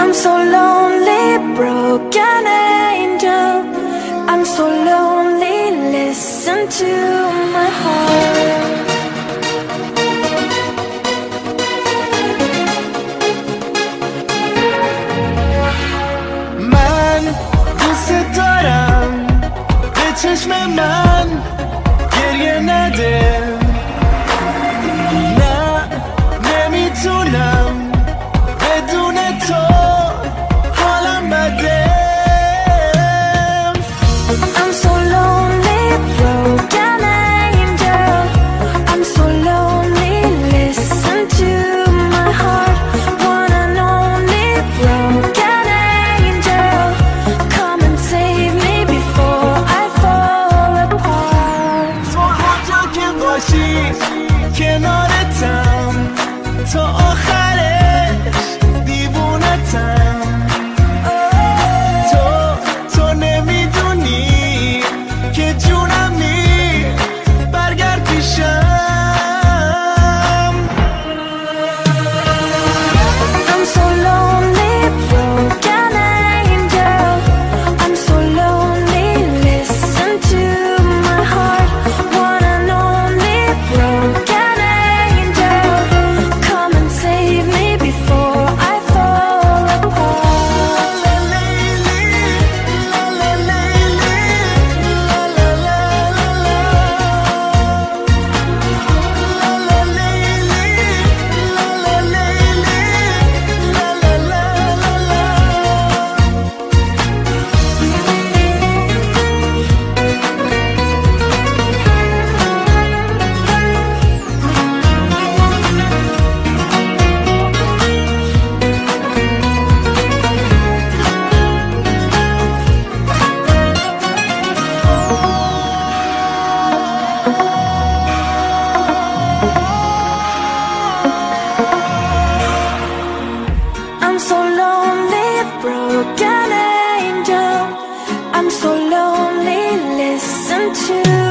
I'm so lonely, broken angel. I'm so lonely, listen to my heart. من دوست دارم به چشم من گریه نده کنارتم. تا آخر broken angel. I'm so lonely, listen to